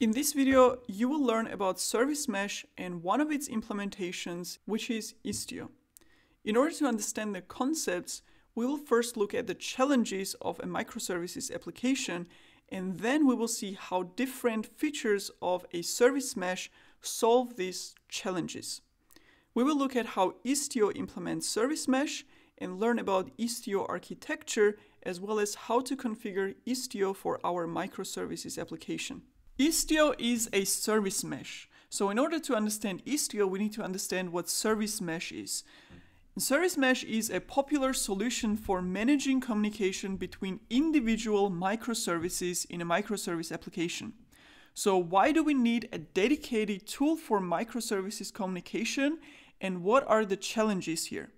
In this video, you will learn about Service Mesh and one of its implementations, which is Istio. In order to understand the concepts, we will first look at the challenges of a microservices application, and then we will see how different features of a service mesh solve these challenges. We will look at how Istio implements service mesh and learn about Istio architecture as well as how to configure Istio for our microservices application. Istio is a service mesh. So in order to understand Istio, we need to understand what service mesh is. Service Mesh is a popular solution for managing communication between individual microservices in a microservice application. So why do we need a dedicated tool for microservices communication and what are the challenges here?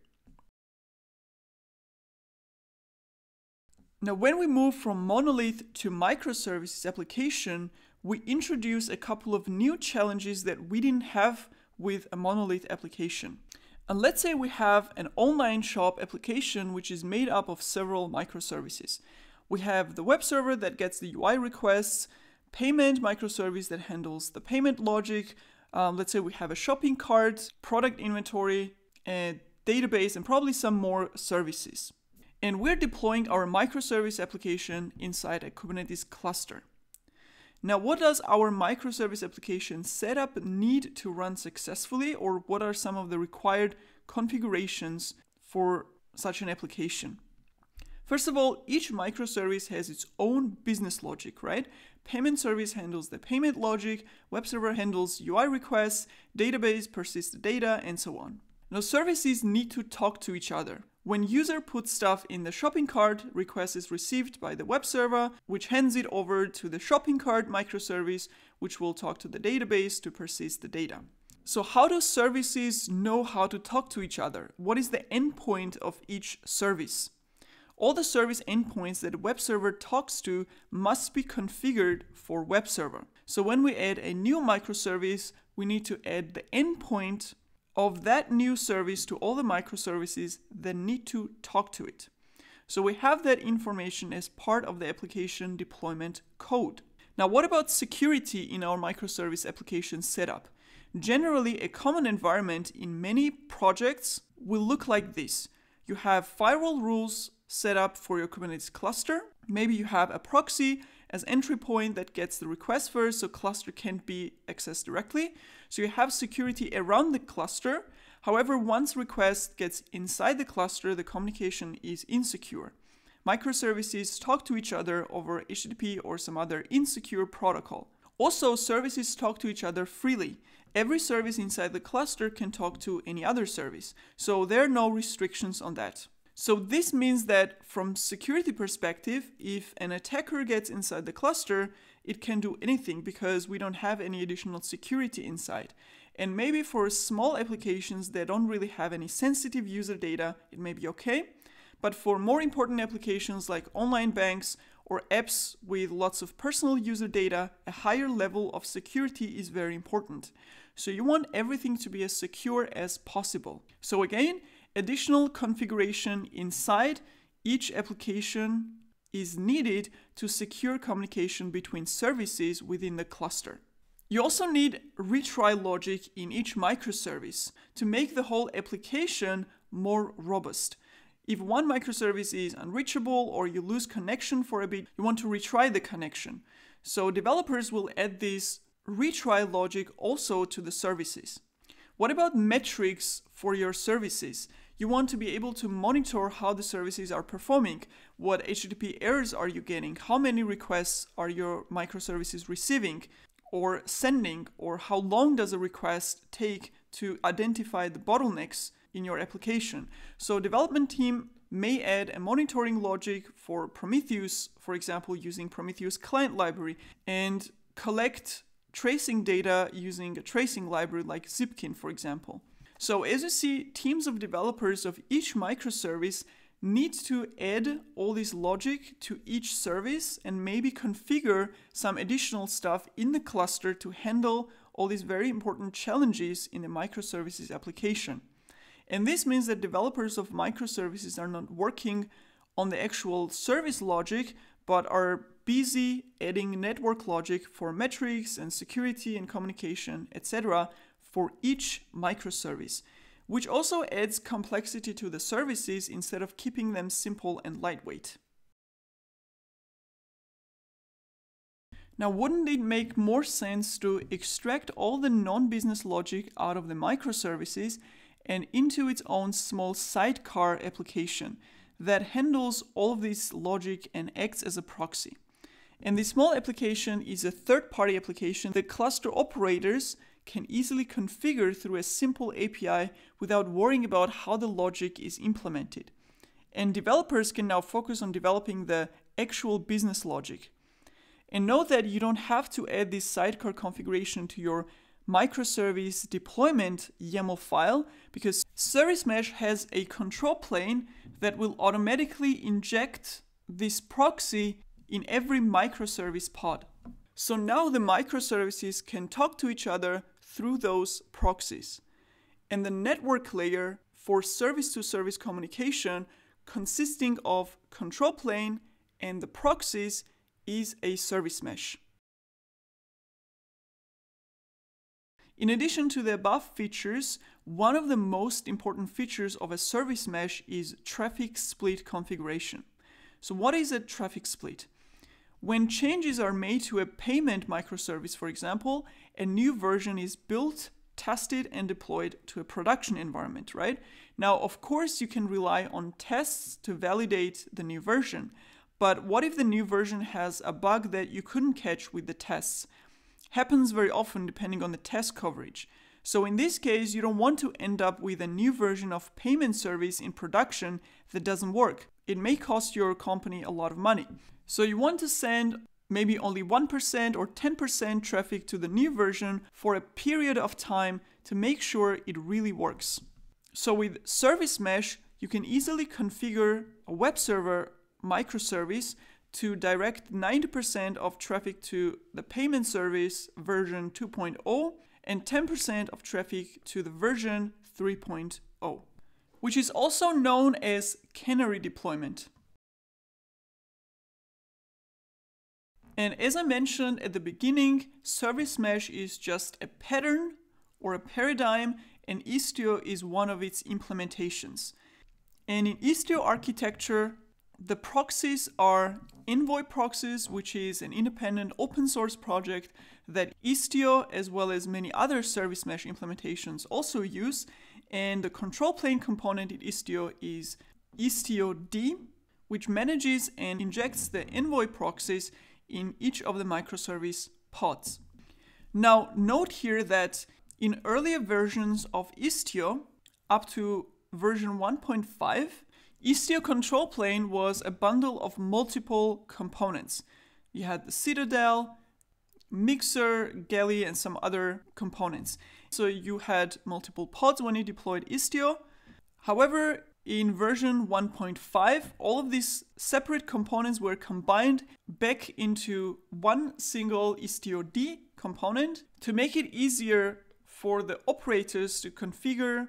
Now, when we move from monolith to microservices application, we introduce a couple of new challenges that we didn't have with a monolith application. And let's say we have an online shop application which is made up of several microservices. We have the web server that gets the UI requests, payment microservice that handles the payment logic. Um, let's say we have a shopping cart, product inventory, a database, and probably some more services. And we're deploying our microservice application inside a Kubernetes cluster. Now, what does our microservice application setup need to run successfully, or what are some of the required configurations for such an application? First of all, each microservice has its own business logic, right? Payment service handles the payment logic, web server handles UI requests, database persists the data, and so on. Now, services need to talk to each other. When user puts stuff in the shopping cart, request is received by the web server, which hands it over to the shopping cart microservice, which will talk to the database to persist the data. So how do services know how to talk to each other? What is the endpoint of each service? All the service endpoints that a web server talks to must be configured for web server. So when we add a new microservice, we need to add the endpoint of that new service to all the microservices that need to talk to it. So we have that information as part of the application deployment code. Now, what about security in our microservice application setup? Generally, a common environment in many projects will look like this. You have firewall rules set up for your Kubernetes cluster. Maybe you have a proxy as entry point that gets the request first so cluster can't be accessed directly. So you have security around the cluster. However, once request gets inside the cluster, the communication is insecure. Microservices talk to each other over HTTP or some other insecure protocol. Also, services talk to each other freely. Every service inside the cluster can talk to any other service, so there are no restrictions on that. So this means that from security perspective, if an attacker gets inside the cluster, it can do anything because we don't have any additional security inside. And maybe for small applications that don't really have any sensitive user data, it may be okay. But for more important applications like online banks or apps with lots of personal user data, a higher level of security is very important. So you want everything to be as secure as possible. So again, Additional configuration inside each application is needed to secure communication between services within the cluster. You also need retry logic in each microservice to make the whole application more robust. If one microservice is unreachable or you lose connection for a bit, you want to retry the connection. So developers will add this retry logic also to the services. What about metrics for your services? You want to be able to monitor how the services are performing. What HTTP errors are you getting? How many requests are your microservices receiving or sending? Or how long does a request take to identify the bottlenecks in your application? So development team may add a monitoring logic for Prometheus, for example, using Prometheus client library and collect tracing data using a tracing library like Zipkin, for example. So as you see, teams of developers of each microservice need to add all this logic to each service and maybe configure some additional stuff in the cluster to handle all these very important challenges in the microservices application. And this means that developers of microservices are not working on the actual service logic, but are busy adding network logic for metrics and security and communication, etc., for each microservice, which also adds complexity to the services instead of keeping them simple and lightweight. Now, wouldn't it make more sense to extract all the non business logic out of the microservices and into its own small sidecar application that handles all of this logic and acts as a proxy. And this small application is a third party application that cluster operators can easily configure through a simple API without worrying about how the logic is implemented. And developers can now focus on developing the actual business logic. And note that you don't have to add this sidecar configuration to your microservice deployment YAML file because Service Mesh has a control plane that will automatically inject this proxy in every microservice pod. So now the microservices can talk to each other through those proxies. And the network layer for service to service communication consisting of control plane and the proxies is a service mesh. In addition to the above features, one of the most important features of a service mesh is traffic split configuration. So what is a traffic split? When changes are made to a payment microservice, for example, a new version is built, tested, and deployed to a production environment, right? Now, of course, you can rely on tests to validate the new version, but what if the new version has a bug that you couldn't catch with the tests? happens very often depending on the test coverage. So in this case, you don't want to end up with a new version of payment service in production that doesn't work. It may cost your company a lot of money. So you want to send maybe only 1% or 10% traffic to the new version for a period of time to make sure it really works. So with Service Mesh, you can easily configure a web server microservice to direct 90% of traffic to the payment service version 2.0 and 10% of traffic to the version 3.0, which is also known as canary deployment. And as I mentioned at the beginning, Service Mesh is just a pattern or a paradigm, and Istio is one of its implementations. And in Istio architecture, the proxies are Envoy Proxies, which is an independent open source project that Istio, as well as many other service mesh implementations, also use. And the control plane component in Istio is Istio D, which manages and injects the Envoy proxies in each of the microservice pods. Now, note here that in earlier versions of Istio, up to version 1.5, Istio control plane was a bundle of multiple components. You had the Citadel, Mixer, Galley, and some other components. So you had multiple pods when you deployed Istio. However, in version 1.5, all of these separate components were combined back into one single Istio D component to make it easier for the operators to configure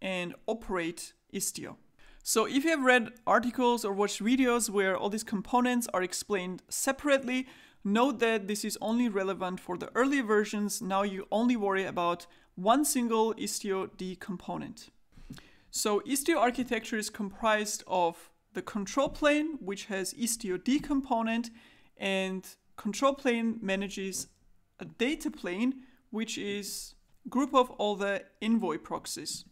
and operate Istio. So if you have read articles or watched videos where all these components are explained separately, note that this is only relevant for the earlier versions. Now you only worry about one single Istio D component. So Istio architecture is comprised of the control plane, which has Istio D component, and control plane manages a data plane, which is group of all the envoy proxies.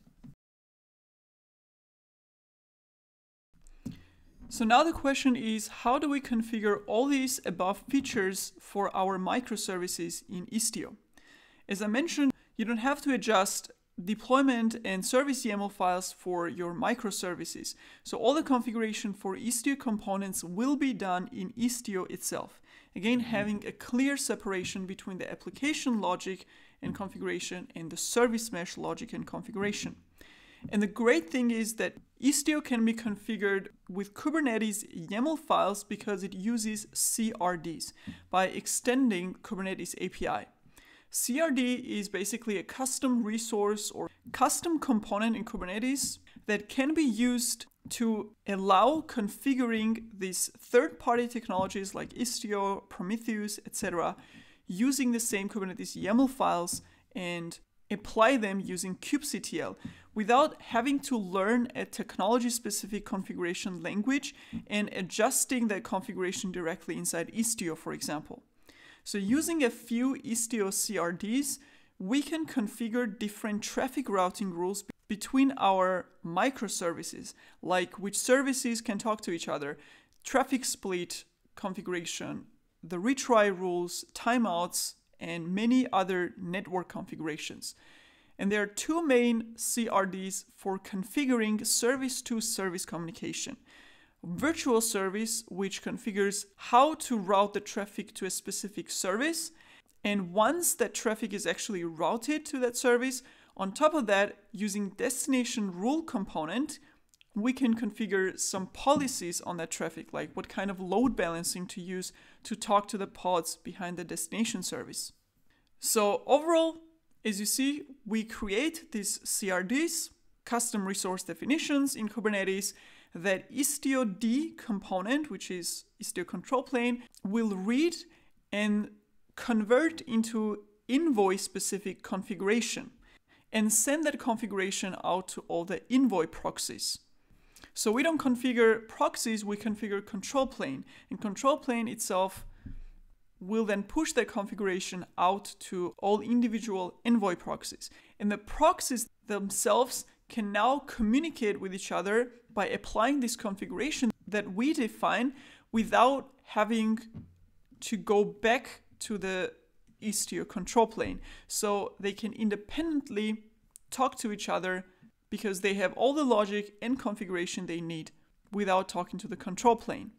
So now the question is, how do we configure all these above features for our microservices in Istio? As I mentioned, you don't have to adjust deployment and service YAML files for your microservices. So all the configuration for Istio components will be done in Istio itself. Again, mm-hmm. having a clear separation between the application logic and configuration and the service mesh logic and configuration. Mm-hmm. And the great thing is that Istio can be configured with Kubernetes YAML files because it uses CRDs by extending Kubernetes API. CRD is basically a custom resource or custom component in Kubernetes that can be used to allow configuring these third-party technologies like Istio, Prometheus, etc., using the same Kubernetes YAML files and apply them using kubectl without having to learn a technology-specific configuration language and adjusting that configuration directly inside Istio, for example. So using a few Istio CRDs, we can configure different traffic routing rules between our microservices, like which services can talk to each other, traffic split configuration, the retry rules, timeouts, and many other network configurations. And there are two main CRDs for configuring service to service communication. Virtual service, which configures how to route the traffic to a specific service. And once that traffic is actually routed to that service, on top of that, using destination rule component, we can configure some policies on that traffic, like what kind of load balancing to use to talk to the pods behind the destination service. So overall, as you see, we create these CRDs, custom resource definitions in Kubernetes that Istio D component, which is Istio control plane, will read and convert into envoy specific configuration and send that configuration out to all the envoy proxies. So we don't configure proxies, we configure control plane. And control plane itself will then push that configuration out to all individual envoy proxies. And the proxies themselves can now communicate with each other by applying this configuration that we define without having to go back to the Istio control plane. So they can independently talk to each other because they have all the logic and configuration they need without talking to the control plane.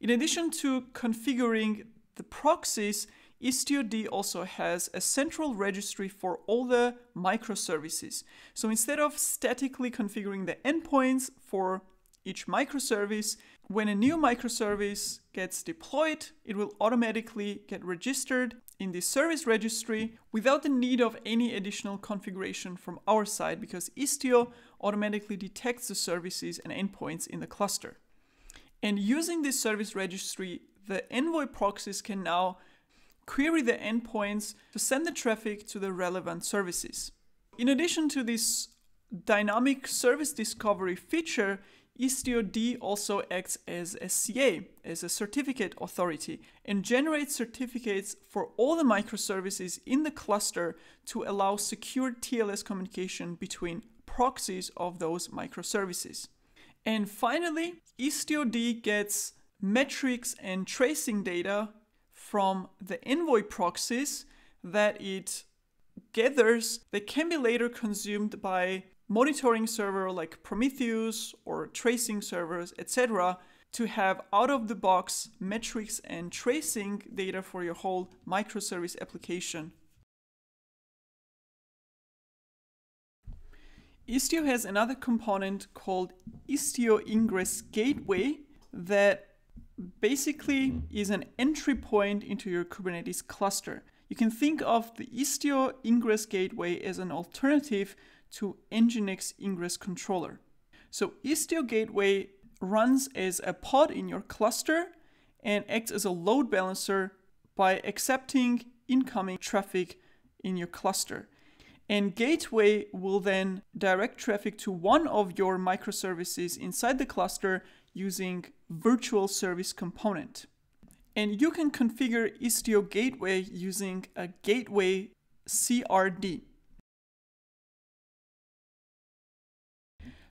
In addition to configuring the proxies, IstioD also has a central registry for all the microservices. So instead of statically configuring the endpoints for each microservice, when a new microservice gets deployed, it will automatically get registered in the service registry without the need of any additional configuration from our side because Istio automatically detects the services and endpoints in the cluster. And using this service registry, the Envoy proxies can now query the endpoints to send the traffic to the relevant services. In addition to this dynamic service discovery feature, Istio-D also acts as a CA, as a certificate authority, and generates certificates for all the microservices in the cluster to allow secure TLS communication between proxies of those microservices. And finally, Istio-D gets metrics and tracing data from the Envoy proxies that it gathers that can be later consumed by monitoring server like Prometheus or tracing servers, etc., to have out of the box metrics and tracing data for your whole microservice application. Istio has another component called Istio Ingress Gateway that basically is an entry point into your Kubernetes cluster. You can think of the Istio Ingress Gateway as an alternative to Nginx Ingress Controller. So Istio Gateway runs as a pod in your cluster and acts as a load balancer by accepting incoming traffic in your cluster. And Gateway will then direct traffic to one of your microservices inside the cluster using virtual service component. And you can configure Istio Gateway using a Gateway CRD.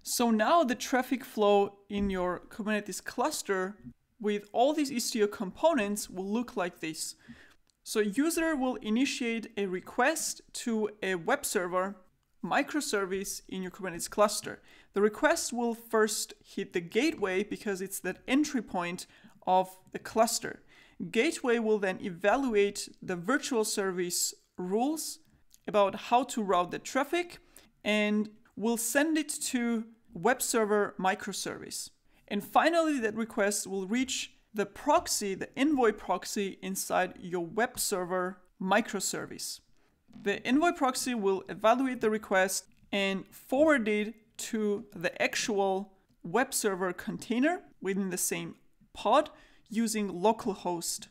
So now the traffic flow in your Kubernetes cluster with all these Istio components will look like this. So a user will initiate a request to a web server microservice in your Kubernetes cluster. The request will first hit the gateway because it's that entry point of the cluster. Gateway will then evaluate the virtual service rules about how to route the traffic and will send it to web server microservice. And finally, that request will reach the proxy, the envoy proxy inside your web server microservice. The envoy proxy will evaluate the request and forward it to the actual web server container within the same pod using localhost.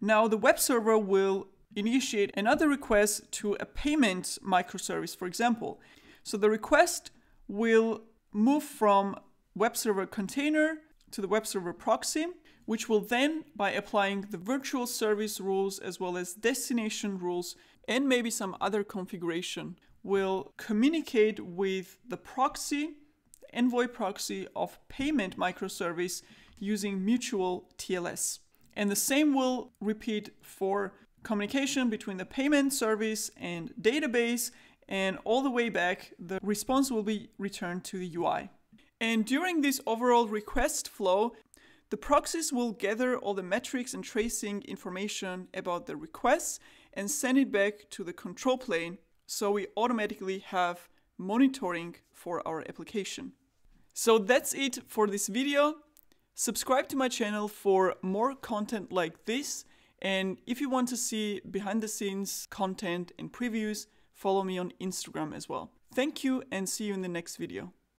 Now the web server will initiate another request to a payment microservice, for example. So the request will move from web server container to the web server proxy, which will then, by applying the virtual service rules as well as destination rules and maybe some other configuration, will communicate with the proxy, envoy proxy of payment microservice using mutual TLS. And the same will repeat for communication between the payment service and database and all the way back the response will be returned to the UI. And during this overall request flow, the proxies will gather all the metrics and tracing information about the requests and send it back to the control plane so we automatically have monitoring for our application. So that's it for this video. Subscribe to my channel for more content like this and if you want to see behind the scenes content and previews, follow me on Instagram as well. Thank you and see you in the next video.